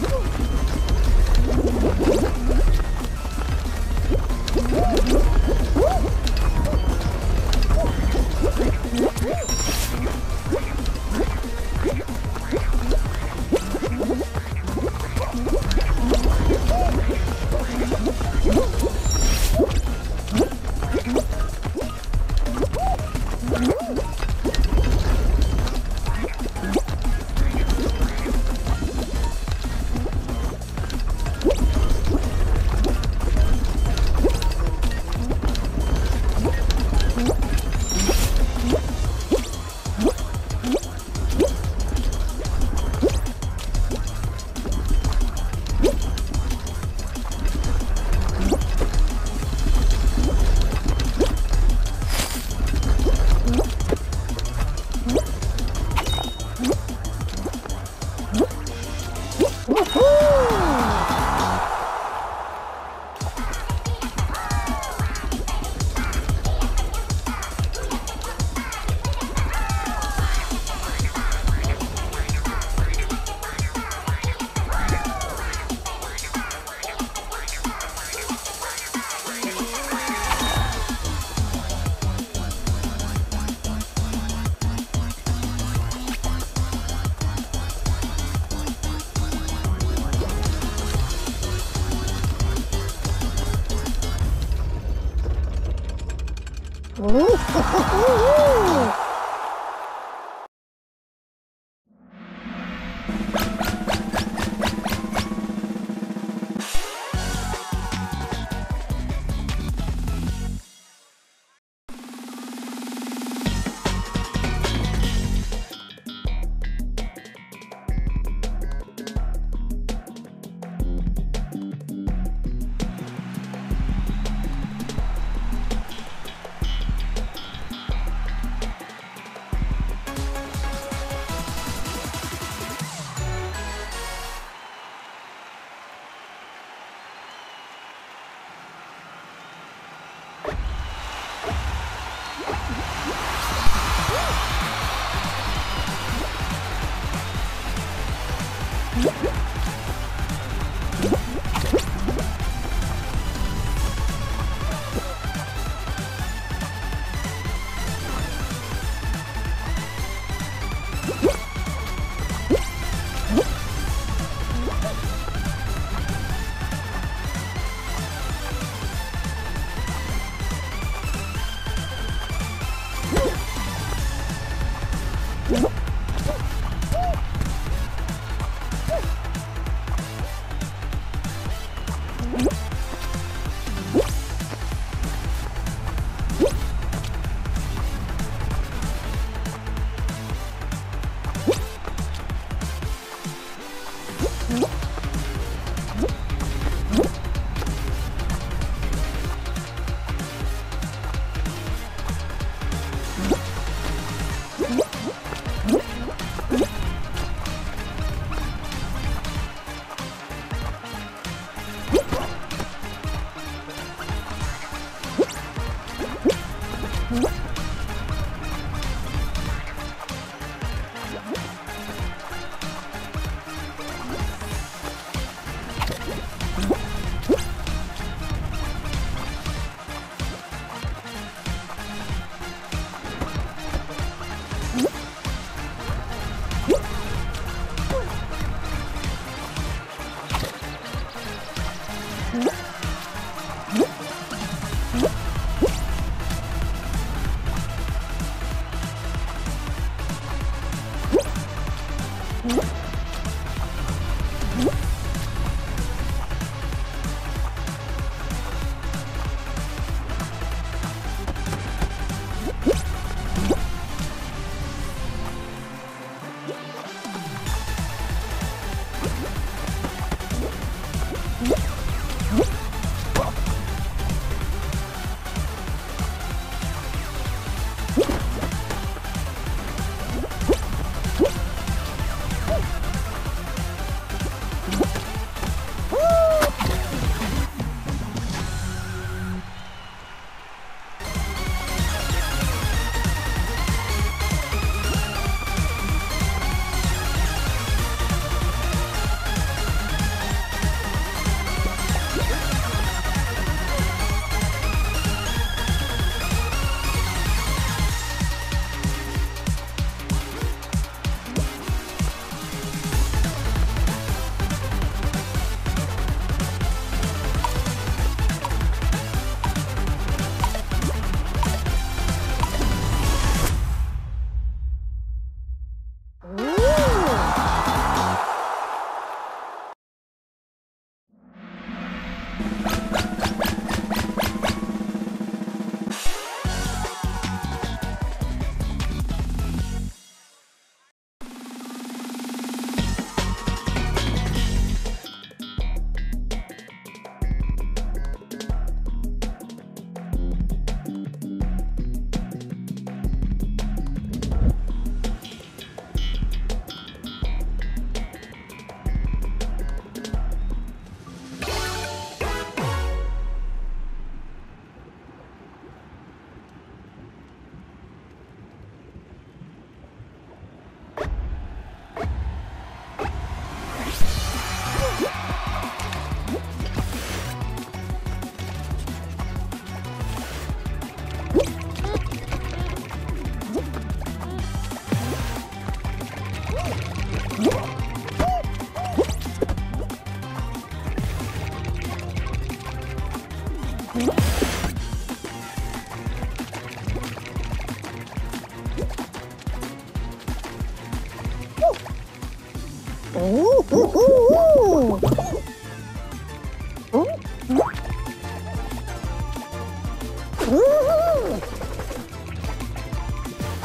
Woo!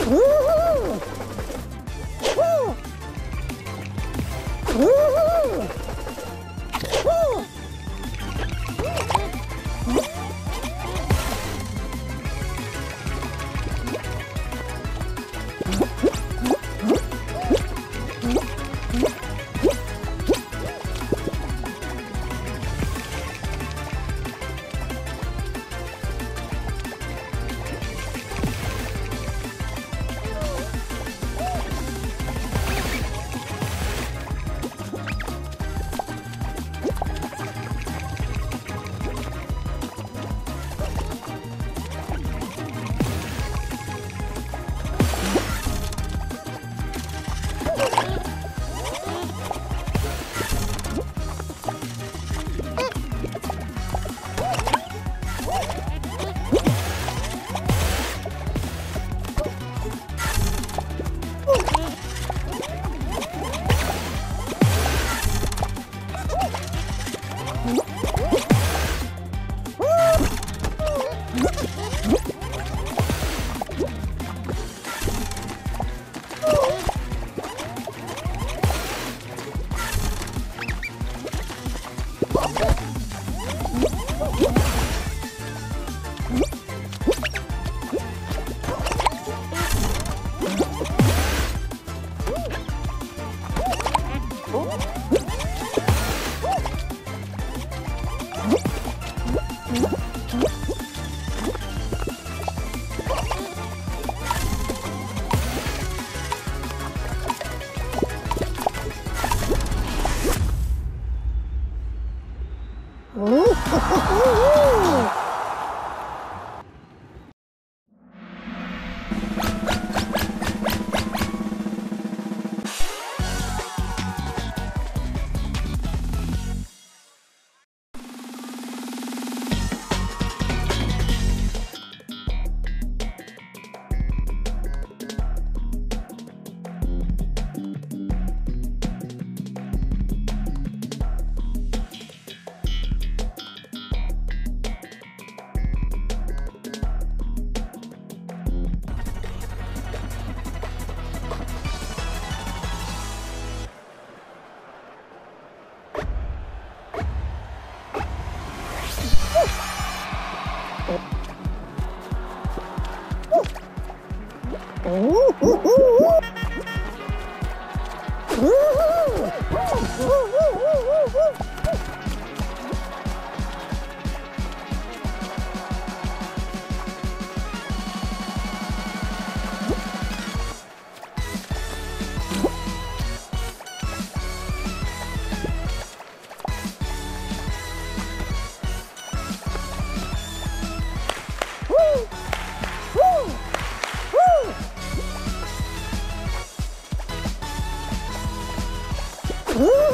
Woo! Woo! Whoop.